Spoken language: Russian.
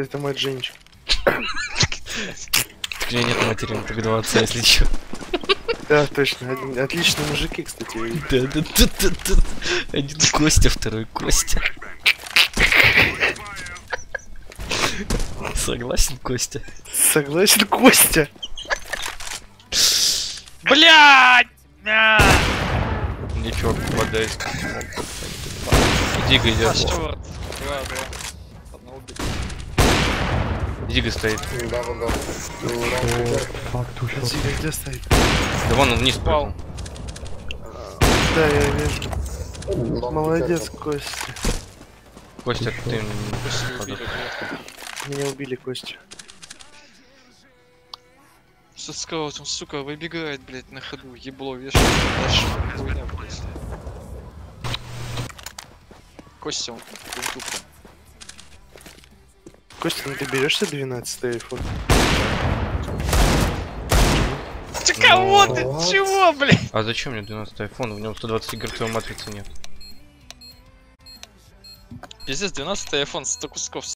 Это мой Джинч. Так у меня нет матери, он тогда отца, если чё. Да, точно. Один- Отличные мужики, кстати. Да, да, да, да, да. Один Костя, второй Костя. Согласен, Костя. Согласен, Костя. Блядь! А, Мне чувак попадает. Дига А. Два, два. Дига стоит. Зига, где стоит? Да вон он вниз прыгнул. Да, я вижу. Молодец, Костя. Костя, ты... Меня убили, Костя. Что скаут, он, сука, выбегает, блядь, на ходу, ебло вешает. Дальше хуйня, блядь. Костя, он пинту прям. Костя, ну ты берешься 12 iPhone? Ты кого ты? Чего, блядь? А зачем мне 12 iPhone? В нем 120 герцовой матрицы нет. Пиздец, 12 iPhone, 100 кусков